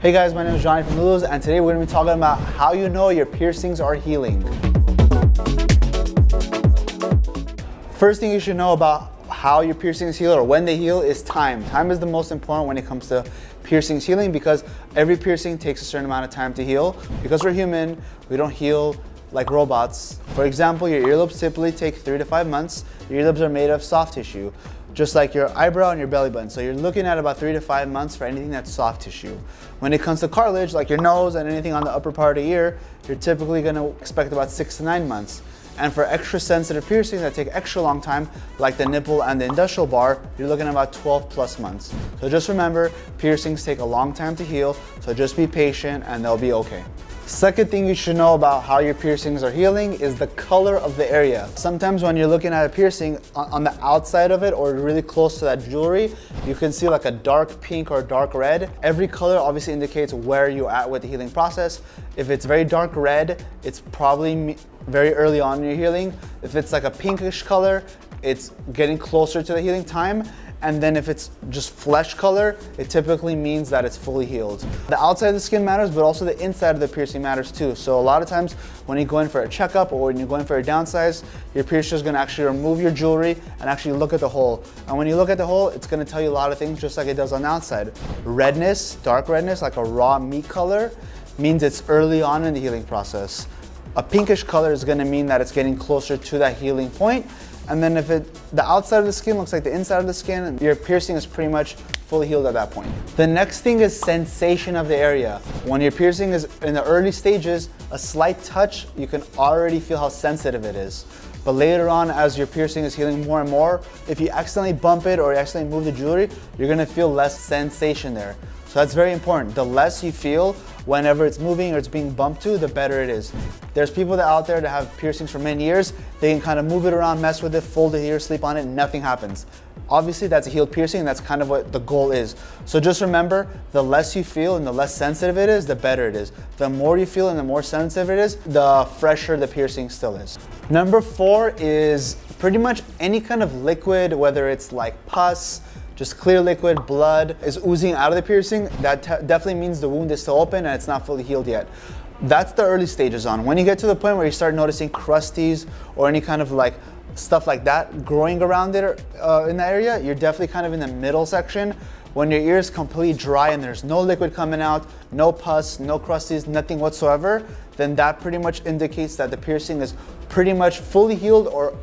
Hey guys, my name is Jony from Lulu's and today we're gonna be talking about how you know your piercings are healing. First thing you should know about how your piercings heal or when they heal is time. Time is the most important when it comes to piercings healing because every piercing takes a certain amount of time to heal. Because we're human, we don't heal like robots. For example, your earlobes typically take three to five months. Your earlobes are made of soft tissue, just like your eyebrow and your belly button. So you're looking at about three to five months for anything that's soft tissue. When it comes to cartilage, like your nose and anything on the upper part of the ear, you're typically gonna expect about six to nine months. And for extra sensitive piercings that take extra long time, like the nipple and the industrial bar, you're looking at about 12 plus months. So just remember, piercings take a long time to heal, so just be patient and they'll be okay. Second thing you should know about how your piercings are healing is the color of the area. Sometimes when you're looking at a piercing on the outside of it or really close to that jewelry, you can see like a dark pink or dark red. Every color obviously indicates where you're at with the healing process. If it's very dark red, it's probably very early on in your healing. If it's like a pinkish color, it's getting closer to the healing time. And then if it's just flesh color, it typically means that it's fully healed. The outside of the skin matters, but also the inside of the piercing matters too. So a lot of times when you go in for a checkup or when you're going for a downsize, your piercer is gonna actually remove your jewelry and actually look at the hole. And when you look at the hole, it's gonna tell you a lot of things just like it does on the outside. Redness, dark redness, like a raw meat color, means it's early on in the healing process. A pinkish color is gonna mean that it's getting closer to that healing point and then if it, the outside of the skin looks like the inside of the skin, your piercing is pretty much fully healed at that point. The next thing is sensation of the area. When your piercing is in the early stages, a slight touch, you can already feel how sensitive it is. But later on, as your piercing is healing more and more, if you accidentally bump it or accidentally move the jewelry, you're gonna feel less sensation there. So that's very important. The less you feel whenever it's moving or it's being bumped to, the better it is. There's people that out there that have piercings for many years. They can kind of move it around, mess with it, fold it here, sleep on it, nothing happens. Obviously that's a healed piercing and that's kind of what the goal is. So just remember, the less you feel and the less sensitive it is, the better it is. The more you feel and the more sensitive it is, the fresher the piercing still is. Number four is pretty much any kind of liquid, whether it's like pus, just clear liquid, blood is oozing out of the piercing, that definitely means the wound is still open and it's not fully healed yet. That's the early stages on. When you get to the point where you start noticing crusties or any kind of like stuff like that growing around it uh, in the area, you're definitely kind of in the middle section. When your ear is completely dry and there's no liquid coming out, no pus, no crusties, nothing whatsoever, then that pretty much indicates that the piercing is pretty much fully healed or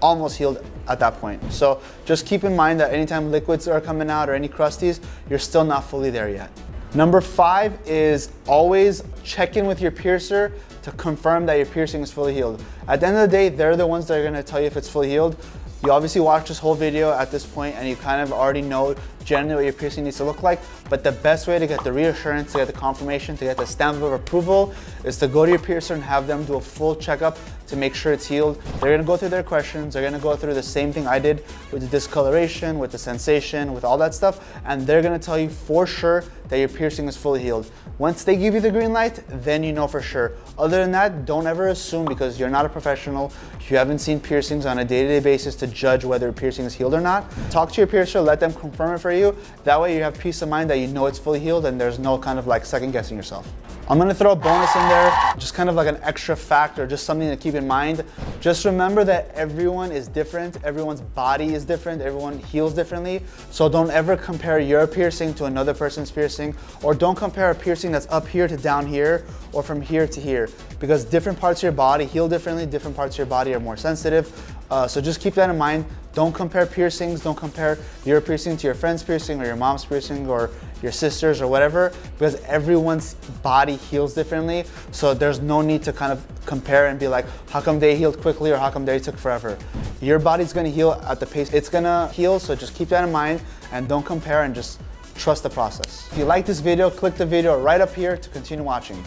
almost healed at that point. So just keep in mind that anytime liquids are coming out or any crusties, you're still not fully there yet. Number five is always check in with your piercer to confirm that your piercing is fully healed. At the end of the day, they're the ones that are gonna tell you if it's fully healed. You obviously watched this whole video at this point and you kind of already know generally what your piercing needs to look like, but the best way to get the reassurance, to get the confirmation, to get the stamp of approval is to go to your piercer and have them do a full checkup to make sure it's healed. They're gonna go through their questions, they're gonna go through the same thing I did with the discoloration, with the sensation, with all that stuff, and they're gonna tell you for sure that your piercing is fully healed. Once they give you the green light, then you know for sure. Other than that, don't ever assume because you're not a professional, you haven't seen piercings on a day-to-day -day basis to judge whether a piercing is healed or not. Talk to your piercer, let them confirm it for you. That way you have peace of mind that you know it's fully healed and there's no kind of like second guessing yourself. I'm gonna throw a bonus in there, just kind of like an extra factor, just something to keep in mind. Just remember that everyone is different, everyone's body is different, everyone heals differently. So don't ever compare your piercing to another person's piercing, or don't compare a piercing that's up here to down here, or from here to here, because different parts of your body heal differently, different parts of your body are more sensitive. Uh, so just keep that in mind. Don't compare piercings. Don't compare your piercing to your friend's piercing or your mom's piercing or your sister's or whatever, because everyone's body heals differently. So there's no need to kind of compare and be like, how come they healed quickly or how come they took forever? Your body's gonna heal at the pace it's gonna heal. So just keep that in mind and don't compare and just trust the process. If you like this video, click the video right up here to continue watching.